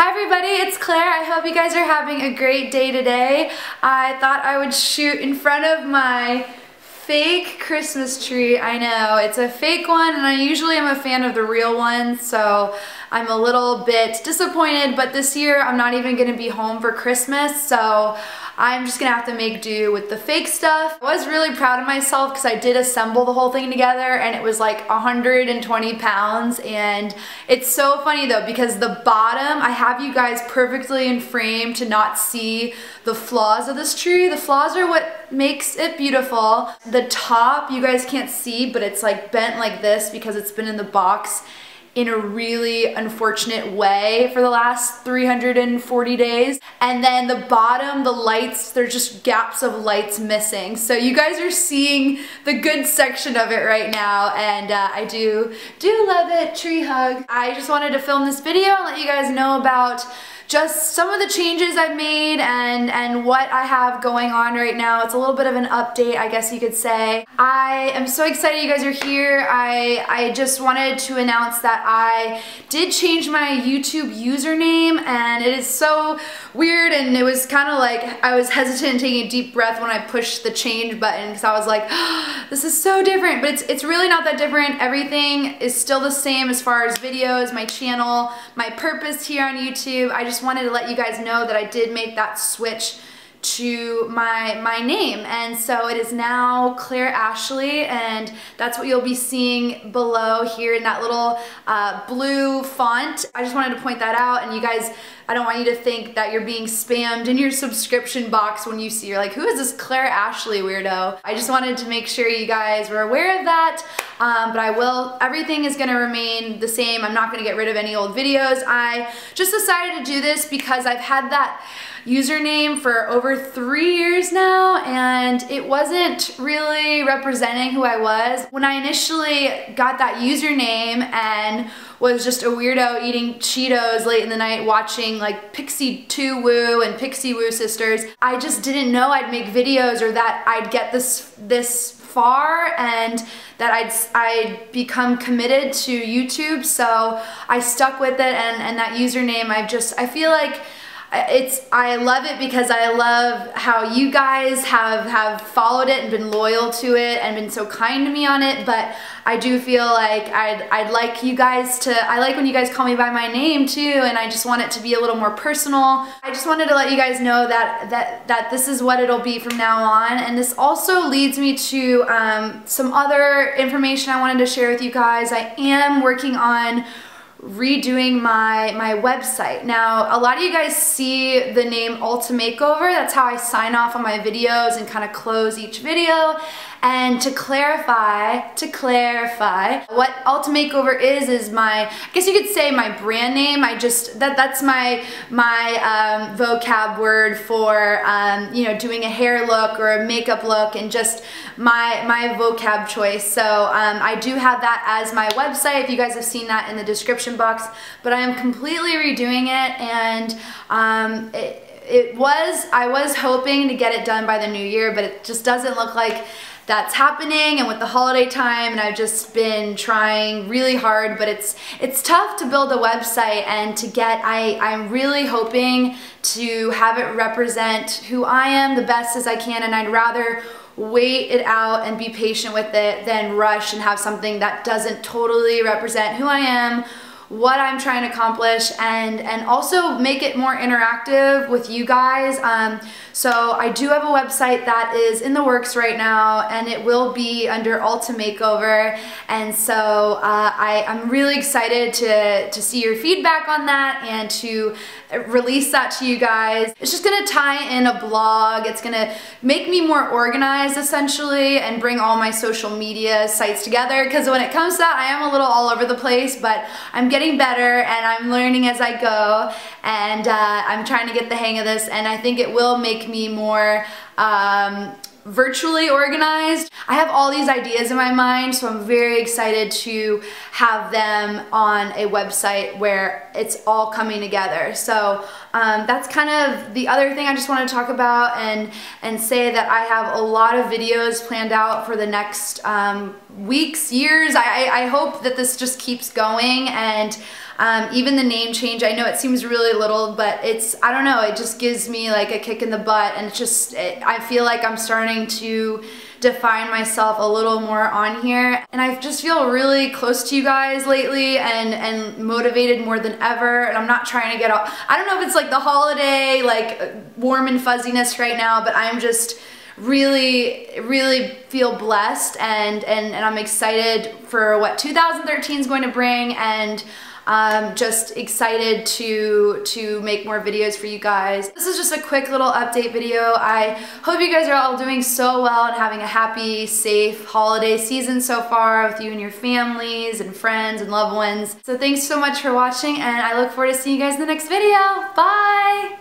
Hi everybody, it's Claire. I hope you guys are having a great day today. I thought I would shoot in front of my fake Christmas tree. I know, it's a fake one and I usually am a fan of the real ones, so I'm a little bit disappointed, but this year I'm not even gonna be home for Christmas, so I'm just gonna have to make do with the fake stuff. I was really proud of myself because I did assemble the whole thing together and it was like 120 pounds and it's so funny though because the bottom, I have you guys perfectly in frame to not see the flaws of this tree. The flaws are what makes it beautiful. The top, you guys can't see, but it's like bent like this because it's been in the box in a really unfortunate way for the last 340 days. And then the bottom, the lights, there's just gaps of lights missing. So you guys are seeing the good section of it right now and uh, I do, do love it, tree hug. I just wanted to film this video and let you guys know about just some of the changes I've made and, and what I have going on right now. It's a little bit of an update, I guess you could say. I am so excited you guys are here. I, I just wanted to announce that I did change my YouTube username and it is so weird and it was kind of like I was hesitant taking a deep breath when I pushed the change button because I was like, oh, this is so different, but it's, it's really not that different. Everything is still the same as far as videos, my channel, my purpose here on YouTube. I just just wanted to let you guys know that I did make that switch to my my name and so it is now Claire Ashley and that's what you'll be seeing below here in that little uh, blue font. I just wanted to point that out and you guys I don't want you to think that you're being spammed in your subscription box when you see you're like who is this Claire Ashley weirdo. I just wanted to make sure you guys were aware of that um, but I will everything is gonna remain the same. I'm not gonna get rid of any old videos. I just decided to do this because I've had that username for over three years now and it wasn't really representing who I was. When I initially got that username and was just a weirdo eating Cheetos late in the night watching like Pixie 2 Woo and Pixiwoo Sisters, I just didn't know I'd make videos or that I'd get this, this far and that I'd, I'd become committed to YouTube so I stuck with it and, and that username I've just I feel like it's I love it because I love how you guys have have followed it and been loyal to it and been so kind to me on it but I do feel like I'd, I'd like you guys to I like when you guys call me by my name too and I just want it to be a little more personal. I just wanted to let you guys know that that that this is what it'll be from now on and this also leads me to um, some other information I wanted to share with you guys. I am working on redoing my my website. Now, a lot of you guys see the name Ultimakeover. That's how I sign off on my videos and kind of close each video. And to clarify, to clarify, what Ultimakeover is, is my, I guess you could say my brand name. I just, that that's my, my um, vocab word for, um, you know, doing a hair look or a makeup look and just my, my vocab choice. So um, I do have that as my website, if you guys have seen that in the description box, but I am completely redoing it and um, it, it was, I was hoping to get it done by the new year, but it just doesn't look like that's happening and with the holiday time and I've just been trying really hard but it's it's tough to build a website and to get I I'm really hoping to have it represent who I am the best as I can and I'd rather wait it out and be patient with it than rush and have something that doesn't totally represent who I am what I'm trying to accomplish and, and also make it more interactive with you guys. Um, so I do have a website that is in the works right now and it will be under Ultimakeover. And so uh, I, I'm really excited to, to see your feedback on that and to release that to you guys. It's just gonna tie in a blog. It's gonna make me more organized essentially and bring all my social media sites together because when it comes to that, I am a little all over the place, but I'm getting better and I'm learning as I go and uh, I'm trying to get the hang of this and I think it will make me more um, virtually organized. I have all these ideas in my mind, so I'm very excited to have them on a website where it's all coming together. So um, that's kind of the other thing I just want to talk about and, and say that I have a lot of videos planned out for the next um, weeks, years. I, I hope that this just keeps going and um, even the name change, I know it seems really little, but it's, I don't know, it just gives me like a kick in the butt and it's just, it, I feel like I'm starting to define myself a little more on here and I just feel really close to you guys lately and and motivated more than ever and I'm not trying to get all I don't know if it's like the holiday like warm and fuzziness right now but I'm just really really feel blessed and and, and I'm excited for what 2013 is going to bring and um, just excited to, to make more videos for you guys. This is just a quick little update video. I hope you guys are all doing so well and having a happy, safe holiday season so far with you and your families and friends and loved ones. So thanks so much for watching and I look forward to seeing you guys in the next video. Bye!